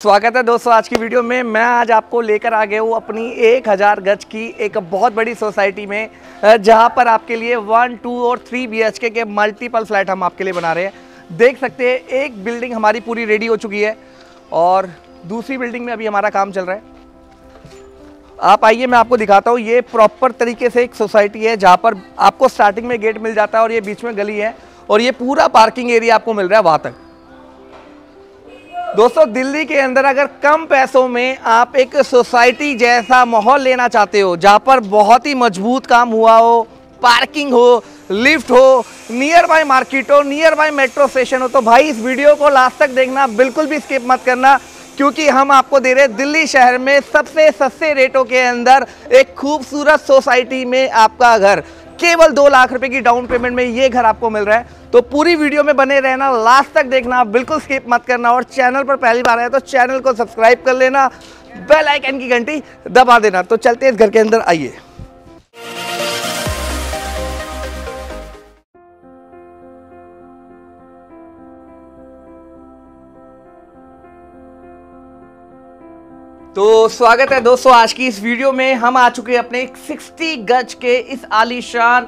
स्वागत है दोस्तों आज की वीडियो में। मैं आज आपको लेकर आ गया हूँ अपनी एक हज़ार गज की एक बहुत बड़ी सोसाइटी में जहाँ पर आपके लिए वन, टू और three B K multiple flat हम आपके लिए बना रहे हैं। देख सकते हैं, एक बिल्डिंग हमारी पूरी रेडी हो चुकी है और दूसरी बिल्डिंग में अभी हमारा काम चल रहा है। आप आइए, मैं आपको दिखाता हूँ। ये प्रॉपर तरीके से एक सोसाइटी है जहाँ पर आपको स्टार्टिंग में गेट मिल जाता है और ये बीच में गली है और ये पूरा पार्किंग एरिया आपको मिल रहा है वहाँ तक। दोस्तों, दिल्ली के अंदर अगर कम पैसों में आप एक सोसाइटी जैसा माहौल लेना चाहते हो, जहाँ पर बहुत ही मज़बूत काम हुआ हो, पार्किंग हो, लिफ्ट हो नियर बाय मार्केट हो नियर बाय मेट्रो स्टेशन हो तो भाई इस वीडियो को लास्ट तक देखना, बिल्कुल भी स्किप मत करना, क्योंकि हम आपको दे रहे दिल्ली शहर में सबसे सस्ते रेटों के अंदर एक खूबसूरत सोसाइटी में आपका घर। केवल दो लाख रुपए की डाउन पेमेंट में ये घर आपको मिल रहा है। तो पूरी वीडियो में बने रहना लास्ट तक देखना, बिल्कुल स्किप मत करना और चैनल पर पहली बार आए तो चैनल को सब्सक्राइब कर लेना बेल आइकन की घंटी दबा देना। तो चलते इस घर के अंदर, आइए। तो स्वागत है दोस्तों आज की इस वीडियो में। हम आ चुके हैं अपने 60 गज के इस आलीशान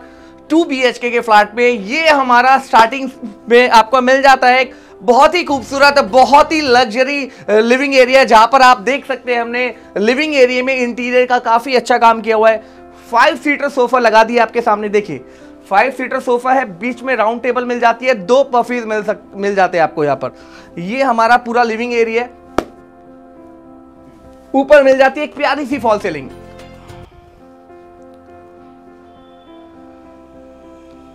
2 बी के फ्लैट में। ये हमारा स्टार्टिंग में आपको मिल जाता है एक बहुत ही खूबसूरत, बहुत ही लग्जरी लिविंग एरिया जहाँ पर आप देख सकते हैं हमने। लिविंग एरिया में इंटीरियर का काफ़ी अच्छा काम किया हुआ है। फाइव सीटर सोफा लगा दिया आपके सामने, देखिए। फाइव सीटर सोफा है, बीच में राउंड टेबल मिल जाती है, दो पफीज मिल सक, मिल जाते हैं आपको यहाँ पर। ये हमारा पूरा लिविंग एरिया है। ऊपर मिल जाती है एक प्यारी सी फॉल सीलिंग।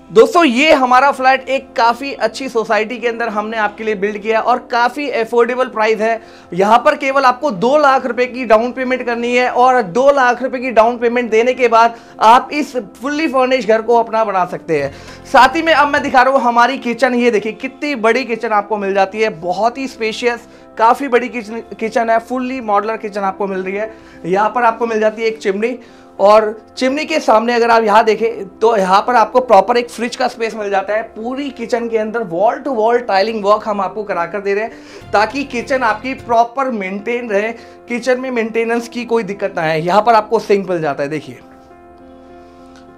दोस्तों, ये हमारा फ्लैट एक काफ़ी अच्छी सोसाइटी के अंदर हमने आपके लिए बिल्ड किया और काफ़ी अफोर्डेबल प्राइस है। यहाँ पर केवल आपको दो लाख रुपए की डाउन पेमेंट करनी है और दो लाख रुपए की डाउन पेमेंट देने के बाद आप इस फुल्ली फर्निश घर को अपना बना सकते हैं। साथ ही में अब मैं दिखा रहा हूँ, हमारी किचन ये देखिए, कितनी बड़ी किचन आपको मिल जाती है। बहुत ही स्पेशियस काफ़ी बड़ी किचन किचन है फुल्ली मॉडलर किचन आपको मिल रही है। यहाँ पर आपको मिल जाती है एक चिमनी और चिमनी के सामने अगर आप यहाँ देखें तो यहाँ पर आपको प्रॉपर एक फ्रिज का स्पेस मिल जाता है। पूरी किचन के अंदर wall to wall tiling work हम आपको करा कर दे रहे हैं, ताकि किचन आपकी प्रॉपर मेंटेन रहे। किचन में मेंटेनेंस की कोई दिक्कत ना आए। यहाँ पर आपको सिंक मिल जाता है, देखिए।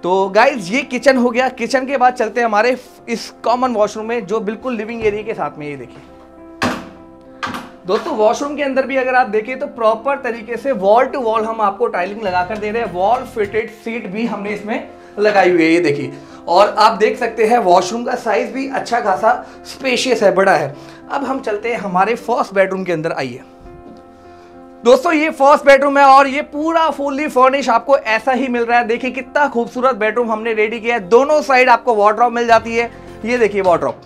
तो गाइज़ ये किचन हो गया। किचन के बाद चलते हैं हमारे इस कॉमन वॉशरूम में, जो बिल्कुल लिविंग एरिया के साथ में ये देखिए। दोस्तों वॉशरूम के अंदर भी अगर आप देखें तो प्रॉपर तरीके से वॉल टू वॉल हम आपको टाइलिंग लगाकर दे रहे हैं। वॉल फिटेड सीट भी हमने इसमें लगाई हुई है, ये देखिए। और आप देख सकते हैं वॉशरूम का साइज़ भी अच्छा खासा स्पेशियस है, बड़ा है। अब हम चलते हैं हमारे फ़र्स्ट बेडरूम के अंदर, आइए। दोस्तों, ये फ़र्स्ट बेडरूम है और ये पूरा फुल्ली फर्निश आपको ऐसा ही मिल रहा है। देखिए कितना खूबसूरत बेडरूम हमने रेडी किया है। दोनों साइड आपको वार्ड्रॉप मिल जाती है। ये देखिए वार्ड्रॉप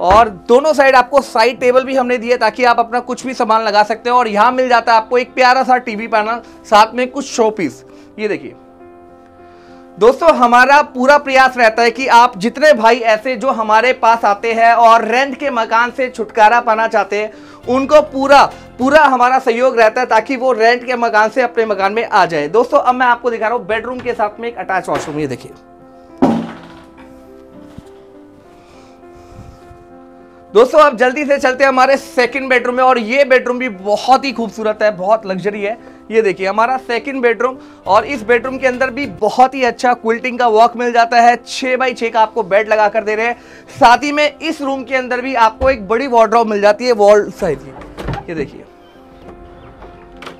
और दोनों साइड आपको साइड टेबल भी हमने दिए ताकि आप अपना कुछ भी सामान लगा सकते हो और यहाँ मिल जाता है आपको एक प्यारा सा टीवी पैनल साथ में कुछ शो पीस ये देखिए। दोस्तों, हमारा पूरा प्रयास रहता है कि आप जितने भाई ऐसे जो हमारे पास आते हैं और रेंट के मकान से छुटकारा पाना चाहते हैं, उनको पूरा पूरा हमारा सहयोग रहता है ताकि वो रेंट के मकान से अपने मकान में आ जाए। दोस्तों, अब मैं आपको दिखा रहा हूँ बेडरूम के साथ में एक अटैच वॉशरूम ये देखिए। दोस्तों अब जल्दी से चलते हैं हमारे सेकंड बेडरूम में और ये बेडरूम भी बहुत ही खूबसूरत है, बहुत लग्जरी है। ये देखिए, हमारा सेकंड बेडरूम और इस बेडरूम के अंदर भी बहुत ही अच्छा क्विल्टिंग का वर्क मिल जाता है। छः बाई छः का आपको बेड लगा कर दे रहे हैं। साथ ही में इस रूम के अंदर भी आपको एक बड़ी वार्ड्रॉप मिल जाती है वॉल साइज़ की। ये देखिए।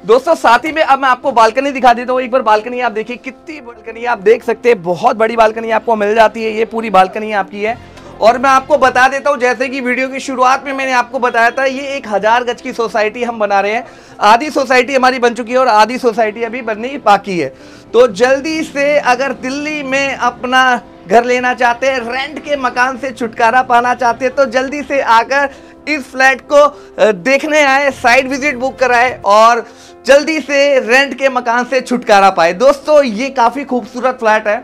दोस्तों, साथ ही में अब मैं आपको बालकनी दिखा देता हूँ। एक बार बालकनी आप देखिए, कितनी बालकनी आप देख सकते हैं। बहुत बड़ी बालकनी आपको मिल जाती है। ये पूरी बालकनी आपकी है। और मैं आपको बता देता हूँ, जैसे कि वीडियो की शुरुआत में मैंने आपको बताया था, ये एक हज़ार गज की सोसाइटी हम बना रहे हैं। आधी सोसाइटी हमारी बन चुकी है और आधी सोसाइटी अभी बननी बाकी है। तो जल्दी से अगर दिल्ली में अपना घर लेना चाहते हैं रेंट के मकान से छुटकारा पाना चाहते हैं तो जल्दी से आकर इस फ्लैट को देखने आए साइड विज़िट बुक कराए और जल्दी से रेंट के मकान से छुटकारा पाए। दोस्तों, ये काफ़ी खूबसूरत फ्लैट है।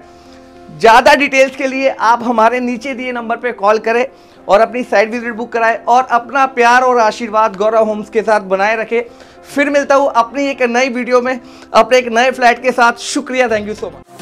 ज़्यादा डिटेल्स के लिए आप हमारे नीचे दिए नंबर पर कॉल करें और अपनी साइड विज़िट बुक कराएँ और अपना प्यार और आशीर्वाद गौरव होम्स के साथ बनाए रखें। फिर मिलता हूँ अपनी एक नई वीडियो में, अपने एक नए फ्लैट के साथ। शुक्रिया थैंक यू सो मच